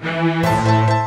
Música